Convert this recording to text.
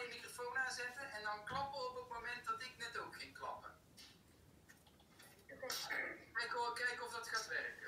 je microfoon aanzetten en dan klappen op het moment dat ik net ook ging klappen. Okay. wil kijken of dat gaat werken.